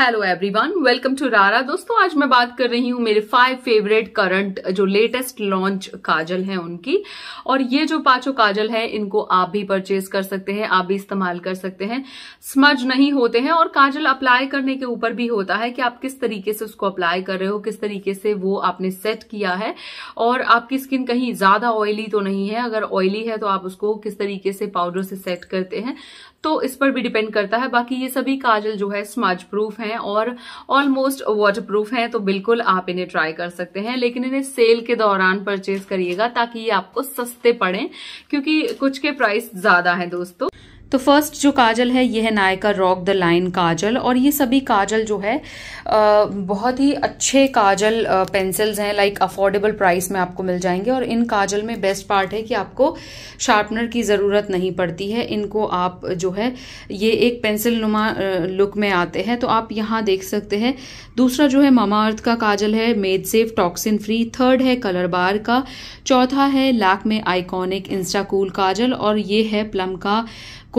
Hello everyone welcome to रारा दोस्तों, आज मैं बात कर रही हूँ मेरे फाइव फेवरेट करंट जो लेटेस्ट लॉन्च काजल हैं उनकी। और ये जो पाँचों काजल हैं, इनको आप भी परचेज कर सकते हैं, आप भी इस्तेमाल कर सकते हैं। स्मज नहीं होते हैं और काजल अप्लाई करने के ऊपर भी होता है कि आप किस तरीके से उसको अप्लाई कर रहे हो, किस तरीके से वो आपने सेट किया है। और आपकी स्किन कहीं ज़्यादा ऑयली तो नहीं है। अगर ऑयली है तो आप उसको किस तरीके से पाउडर से सेट करते हैं। तो इस पर भी डिपेंड करता है। बाकी ये सभी काजल जो है स्मज प्रूफ हैं और ऑलमोस्ट वाटर प्रूफ हैं तो बिल्कुल आप इन्हें ट्राई कर सकते हैं। लेकिन इन्हें सेल के दौरान परचेज करिएगा ताकि ये आपको सस्ते पड़े, क्योंकि कुछ के प्राइस ज़्यादा है दोस्तों। तो फ़र्स्ट जो काजल है, ये है Nykaa rock the line kajal और ये सभी काजल जो है बहुत ही अच्छे काजल पेंसिल्स हैं लाइक अफोर्डेबल प्राइस में आपको मिल जाएँगे और इन काजल में बेस्ट पार्ट है कि आपको शार्पनर की ज़रूरत नहीं पड़ती है। इनको आप जो है, ये एक पेंसिल नुमा लुक में आते हैं तो आप यहाँ देख सकते हैं। दूसरा जो है मामा अर्थ का काजल है made safe toxin free third है कलर बार का। चौथा है लैक में आइकॉनिक इंस्टाकूल काजल और ये है प्लम का।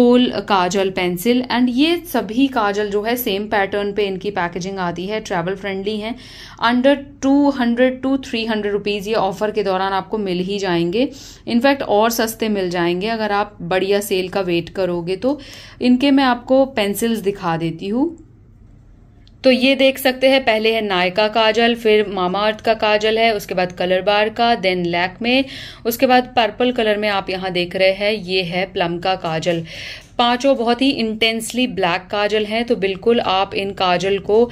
कोल काजल पेंसिल एंड ये सभी काजल जो है सेम पैटर्न पे इनकी पैकेजिंग आती है ट्रैवल फ्रेंडली हैं। Under two hundred two three hundred rupees ये ऑफ़र के दौरान आपको मिल ही जाएँगे। इनफैक्ट और सस्ते मिल जाएँगे। अगर आप बढ़िया सेल का वेट करोगे तो इनके मैं आपको पेंसिल्स दिखा देती हूँ। तो ये देख सकते हैं, पहले है नायका काजल फिर मामा अर्थ का काजल है, उसके बाद कलर बार का देन लैक में, उसके बाद पर्पल कलर में आप यहाँ देख रहे हैं, ये है प्लम का काजल। पाँचों बहुत ही इंटेंसली ब्लैक काजल हैं तो बिल्कुल आप इन काजल को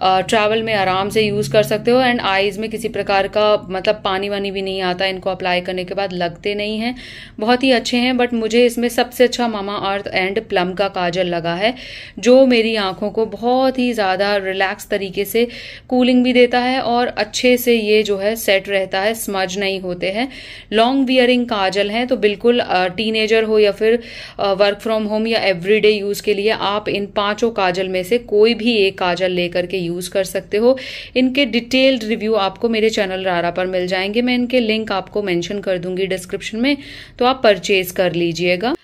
ट्रैवल में आराम से यूज़ कर सकते हो एंड आईज में किसी प्रकार का मतलब पानी वानी भी नहीं आता, इनको अप्लाई करने के बाद लगते नहीं हैं। बहुत ही अच्छे हैं बट मुझे इसमें सबसे अच्छा मामा अर्थ एंड प्लम का काजल लगा है, जो मेरी आँखों को बहुत ही ज़्यादा रिलैक्स तरीके से कूलिंग भी देता है और अच्छे से ये जो है सेट रहता है स्मज नहीं होते हैं। लॉन्ग वियरिंग काजल हैं तो बिल्कुल टीनेजर हो या फिर वर्क फ्रॉम होम होम या एवरीडे यूज़ के लिए आप इन पाँचों काजल में से कोई भी एक काजल लेकर के यूज़ कर सकते हो। इनके डिटेल्ड रिव्यू आपको मेरे चैनल रारा पर मिल जाएँगे। मैं इनके लिंक आपको मेंशन कर दूँगी डिस्क्रिप्शन में तो आप परचेज कर लीजिएगा।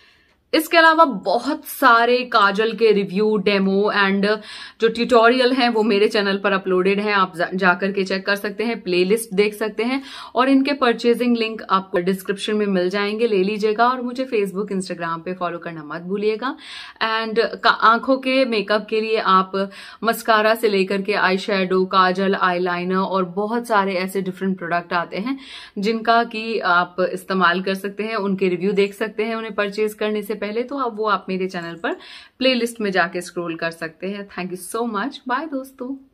इसके अलावा बहुत सारे काजल के रिव्यू डेमो एंड जो ट्यूटोरियल हैं, वो मेरे चैनल पर अपलोडेड हैं। आप जाकर के चेक कर सकते हैं प्लेलिस्ट देख सकते हैं और इनके परचेजिंग लिंक आपको डिस्क्रिप्शन में मिल जाएँगे, ले लीजिएगा और मुझे फेसबुक इंस्टाग्राम पे फॉलो करना मत भूलिएगा। एंड आँखों के मेकअप के लिए आप मस्कारा से लेकर के आई काजल आई और बहुत सारे ऐसे डिफरेंट प्रोडक्ट आते हैं, जिनका कि आप इस्तेमाल कर सकते हैं, उनके रिव्यू देख सकते हैं, उन्हें परचेज करने से पहले तो आप वो आप मेरे चैनल पर प्लेलिस्ट में जाके स्क्रॉल कर सकते हैं। Thank you so much. Bye दोस्तों।